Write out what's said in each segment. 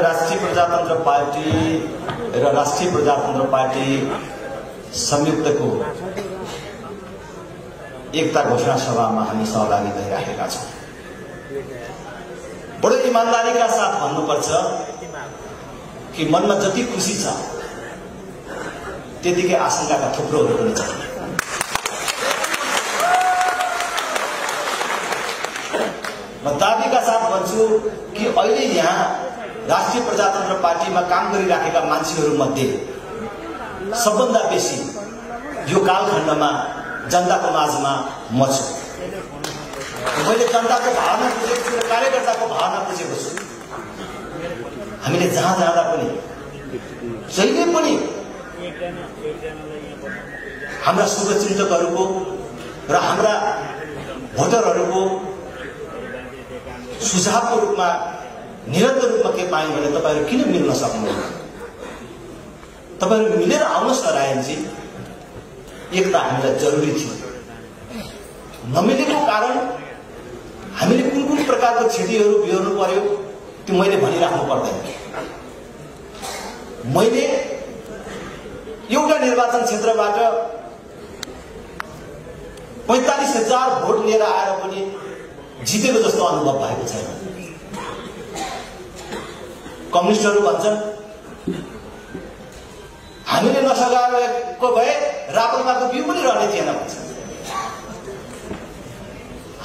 राष्ट्रिय प्रजातन्त्र पार्टी र राष्ट्रिय प्रजातन्त्र पार्टी संयुक्तको एकता घोषणा सभामा हामी सहभागी भइराखेका छौँ। बडो इमान्दारीका साथ भन्नुपर्छ कि मनमा जति खुसी छ त्यतिकै आशंकाका थुप्रोहरू पनि छन्। म दाबीका साथ भन्छु कि अहिले यहाँ राष्ट्रिय प्रजातन्त्र पार्टीमा काम गरिराखेका मान्छेहरूमध्ये सबभन्दा बेसी यो कालखण्डमा जनताको माझमा म छु। मैले जनताको भावना बुझेको छु कार्यकर्ताको भावना बुझेको छु। हामीले जहाँ जाँदा पनि जहिले पनि हाम्रा शुभचिन्तकहरूको र हाम्रा भोटरहरूको सुझावको रूपमा निरन्तर रूपमा के पायौँ भने तपाईँहरू किन मिल्न सक्नुहुन्न? तपाईँहरू मिलेर आउनुहोस् न रायनजी। एकता हामीलाई जरुरी थियो। नमिलेको कारण हामीले कुन कुन प्रकारको क्षतिहरू बिहोर्नु पर्यो त्यो मैले भनिराख्नु पर्दैन। मैले एउटा निर्वाचन क्षेत्रबाट पैँतालिस हजार भोट लिएर आएर पनि जितेको जस्तो अनुभव भएको छैन। कम्युनिस्टहरू भन्छन् हामीले नसघाएको भए राप्रपाको बिउ पनि रहने थिएन भन्छ।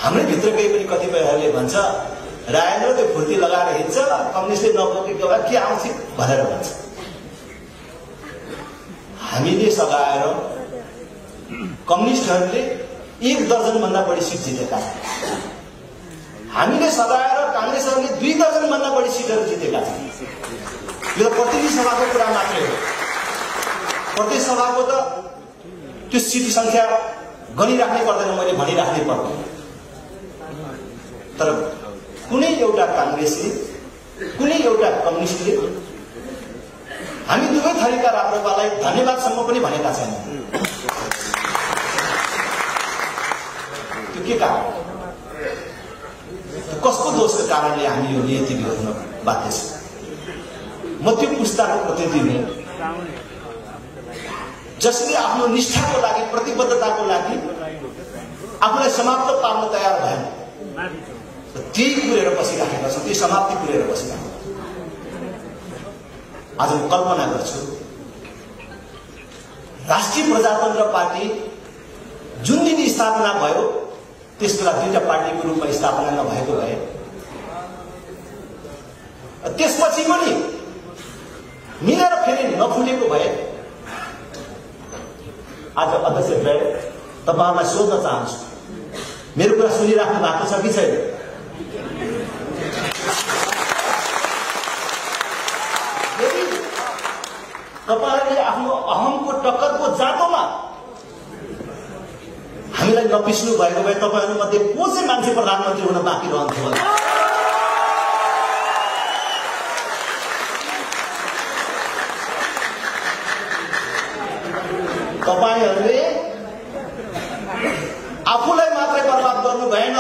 हाम्रै भित्रकै पनि कतिपयहरूले भन्छ रायन्द्र त्यो फुर्ती लगाएर हिँड्छ कम्युनिस्टले नबोकेको भए के आउँछ भनेर भन्छ। हामीले सघाएर कम्युनिस्टहरूले एक दर्जनभन्दा बढी सिट जितेका छन्। हामीले सघाएर काङ्ग्रेसहरूले दुई दर्जनभन्दा बढी सिटहरू जितेका छन्। यो त प्रतिनिधि सभाको कुरा मात्रै हो प्रत्येक सभाको त त्यो सिट सङ्ख्या गनिराख्नै पर्दैन मैले भनिराख्नै पर्दैन तर कुनै एउटा काङ्ग्रेसले कुनै एउटा कम्युनिस्टले हामी दुवै थरीका राप्रपालाई धन्यवादसम्म पनि भनेका छैन त्यो के कारण? कसको दोषको कारणले हामी यो नियति बाध्य छौँ? म त्यो पुस्ताको प्रतिनिधि हुँ। जसले आफ्नो निष्ठाको लागि प्रतिबद्धताको लागि आफूलाई समाप्त पार्न तयार भएन। त्यही कुरेर बसिराखेका छौँ त्यही समाप्ति कुरेर बसिराखेका आज म कल्पना गर्छु राष्ट्रिय प्रजातन्त्र पार्टी जुन दिन स्थापना भयो त्यस बेला दुईटा पार्टीको रूपमा स्थापना नभएको भए त्यसपछि पनि मिलेर फेरि नफुलेको भए। आज अध्यक्ष भाइ तपाईँहरूलाई सोध्न चाहन्छु। मेरो कुरा सुनिराख्नु भएको छ कि छैन? तपाईँहरूले आफ्नो अहमको टक्करको जाँतोमा हामीलाई नपिस्नु भएको भए तपाईँहरूमध्ये को चाहिँ मान्छे प्रधानमन्त्री हुन बाँकी रहन्थ्यो तपाईँहरूले आफूलाई मात्रै बर्बाद गर्नु भएन।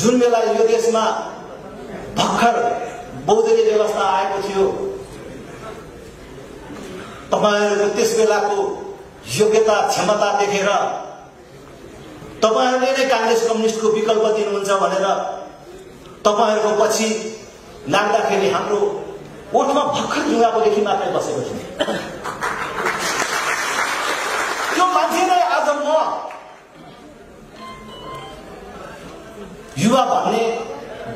जुन बेला यो देशमा भर्खर बौद्धले व्यवस्था आएको थियो तपाईँहरूको त्यस बेलाको योग्यता क्षमता देखेर तपाईँहरूले नै काङ्ग्रेस कम्युनिस्टको विकल्प दिनुहुन्छ भनेर तपाईँहरूको पछि लाग्दाखेरि हाम्रो ओठमा भर्खर जुगाको देखि मात्रै बसेको थियो। युवा भन्ने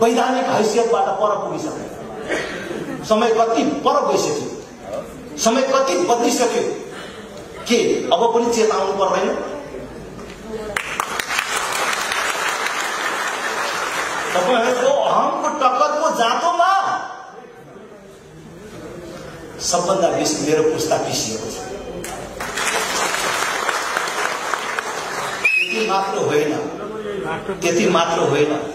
वैधानिक हैसियतबाट पर पुगिसके। समय कति पर गइसक्यो? समय कति बदलिसक्यो? के अब पनि चेताउनु पर्दैन? तपाईँहरूको अहमको टक्करको जाँतोमा सबभन्दा बेसी मेरो पुस्ता पिसिएको छ। त्यति मात्र होइन। त्यति मात्र होइन।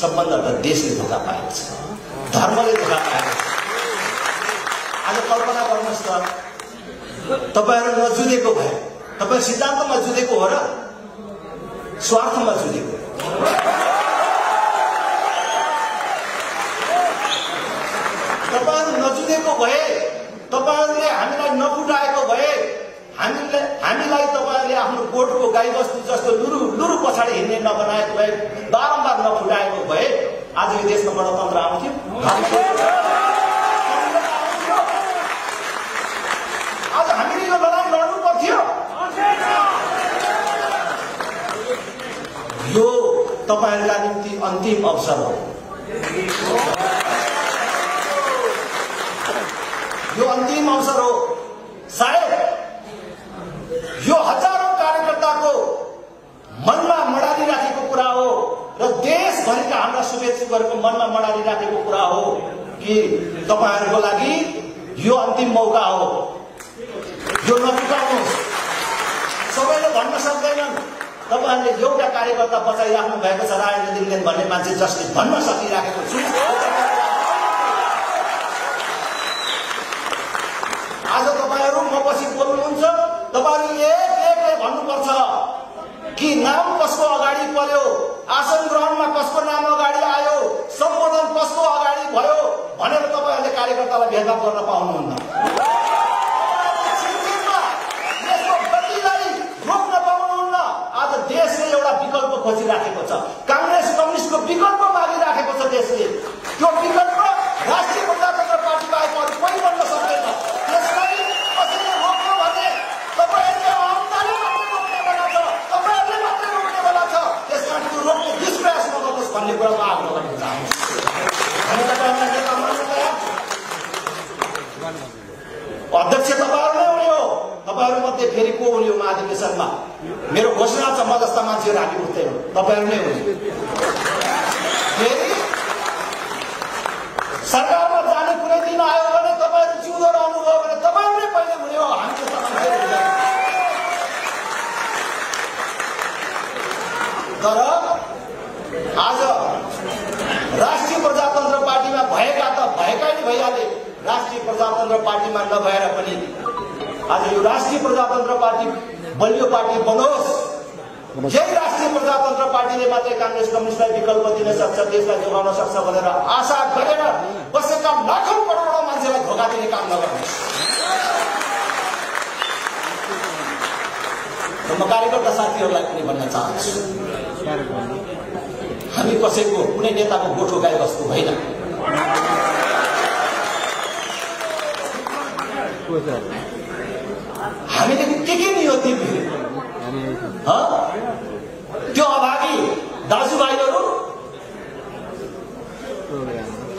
सबभन्दा त देशले धोका पाएको छ। धर्मले धोका पाएको छ। आज कल्पना गर्नुहोस् त तपाईँहरू नजुदेको भए तपाईँ सिद्धान्तमा जुधेको हो र स्वार्थमा जुधेको नबुझेको भए तपाईँहरूले हामीलाई नफुटाएको हामीले हामीलाई तपाईँहरूले आफ्नो गोठको गाईबस्तु जस्तो लुरु लुरु पछाडि हिँड्ने नबनाएको भए बारम्बार नफुटाएको भए आज यो देशमा गणतन्त्र आउँथ्यो। आज हामीले यो लडाइँ लड्नु पर्थ्यो। यो तपाईँहरूका निम्ति अन्तिम अवसर हो। यो अन्तिम अवसर हो। सायद यो हजारौं कार्यकर्ताको मनमा मडाली राखेको कुरा हो र देशभरिका हाम्रा शुभेच्छुकहरूको मनमा मडाली राखेको कुरा हो कि तपाईँहरूको लागि यो अन्तिम मौका हो। यो नचुकाउनुहोस्। सबैले भन्न सक्दैनन्। तपाईँहरूले एउटा कार्यकर्ता बचाइराख्नु भएको छ राजेन्द्र दिनलेन भन्ने मान्छे जसले भन्न सकिराखेको छु। आज तपाईँहरू म पछि बोल्नुहुन्छ। तपाईँहरू एक एकले भन्नुपर्छ। कि नाम कसको अगाडि पर्यो आसन ग्रहणमा कसको नाम अगाडि आयो? सम्बोधन कसको अगाडि भयो? भनेर तपाईँहरूले कार्यकर्तालाई भेदभाव गर्न पाउनुहुन्न। रोक्न पाउनुहुन्न। आज देशले एउटा विकल्प खोजिराखेको छ काङ्ग्रेस कम्युनिस्टको विकल्प मागिराखेको छ देशले त्यो विकल्प राष्ट्रिय प्रजातन्त्र पार्टी बाहेक अरू कोही बन्न सक्दैन त्यसलाई कसैले रोक्नु भने तपाईँहरूले आमदानी मात्रै रोक्ने बेला छ तपाईँहरूले मात्रै रोक्ने बेला छ त्यस कारण त्यो रोक्ने दुष्प्रयास नगर्नुहोस् भन्ने कुरा म आग्रह गर्न चाहन्छु हामी तपाईँहरूलाई नेता मान्नु तयार अध्यक्ष तपाईँहरू नै हुने हो तपाईँहरू मध्ये फेरि को हुने हो महाधिवेशनमा मेरो घोषणा छ म जस्ता मान्छेहरू हामी उठ्दैनौँ तपाईँहरू नै हुने सरकारमा जाने कुनै दिन आयो भने तपाईँहरू जिउँदो रहनुभयो भने तपाईँहरू नै पहिले हुने हो हामी जस्ता मान्छेहरू तर आज राष्ट्रिय प्रजातन्त्र पार्टीमा भएका त भएका नि भइहाले राष्ट्रिय प्रजातन्त्र पार्टीमा नभएर पनि आज यो राष्ट्रिय प्रजातन्त्र पार्टी बलियो पार्टी बनोस्। यही राष्ट्रिय प्रजातन्त्र पार्टीले मात्रै काङ्ग्रेस कम्युनिस्टलाई विकल्प दिन सक्छ देशलाई जोगाउन सक्छ भनेर आशा गरेर बसेका लाखौँ करोडौँ मान्छेलाई धोका दिने काम नगर्नुहोस्। र म कार्यकर्ता साथीहरूलाई पनि भन्न चाहन्छु। हामी कसैको कुनै नेताको गोठो गाई बस्तु होइन। हामीले के के नियति त्यो अभागी दाजुभाइहरू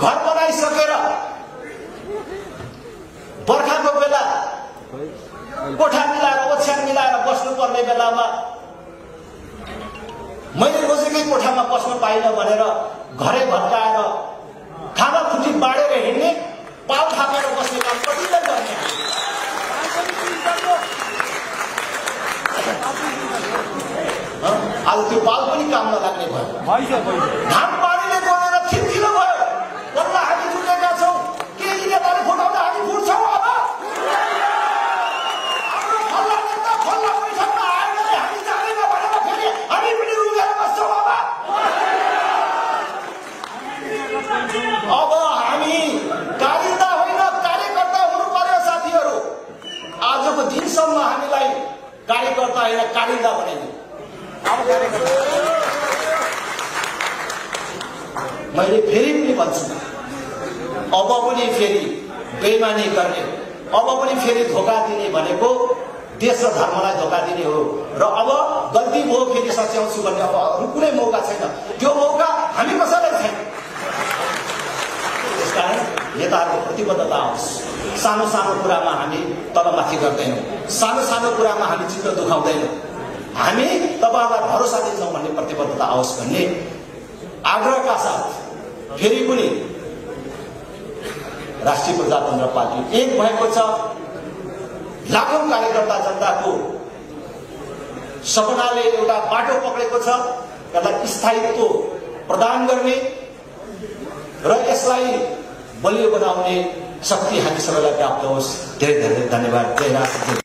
घर बनाइसकेर बर्खाको बेला कोठा मिलाएर ओछ्यान मिलाएर बस्नुपर्ने बेलामा मैले रोजेकै कोठामा बस्न पाइनँ भनेर घरै भत्काएर खाना खुट्टी बाँडेर हिँड्ने पाल थापेर बस्ने काम कतिले गर्ने हँ? आज त्यो पाल पनि काम नलाग्ने भयो घाम पानीले गएर थिम्थिलो भयो बल्ल हामी फुटेका छौँ के यी नेताले फुटाउँदा हामी फुट्छौँ अब हाम्रो खल्ला नेता खल्ला बैठकमा आयो भने हामी जाँदैन भनेर फेरि हामी पनि रुगेर बस्छौँ अब अब हामी कारिन्दा होइन कार्यकर्ता हुनु पर्यो साथीहरू आजको दिनसम्म हामीलाई कार्यकर्ता होइन कारिन्दा बनाइदियो मैले फेरि पनि भन्छु। अब पनि फेरि बेइमानी गर्ने अब पनि फेरि धोका दिने भनेको देश र धर्मलाई धोका दिने हो। र अब गल्ती भयो फेरि सच्याउँछु भन्ने अब अरू कुनै मौका छैन। त्यो मौका हामी कसैलाई छैन। त्यसकारण नेताहरूको प्रतिबद्धता आओस्। सानो सानो कुरामा हामी तलमाथि गर्दैनौँ। सानो सानो कुरामा हामी चित्त दुखाउँदैनौँ। हामी तपाईँहरूलाई भरोसा दिन्छौँ भन्ने प्रतिबद्धता आओस् भन्ने आग्रहका साथ फेरि पनि राष्ट्रिय प्रजातन्त्र पार्टी एक भएको छ। लाखौँ कार्यकर्ता जनताको सपनाले एउटा बाटो पक्रेको छ यसलाई स्थायित्व प्रदान गर्ने र यसलाई बलियो बनाउने शक्ति हामी सबैलाई प्राप्त होस्। धेरै धेरै धन्यवाद। जय राष्ट्र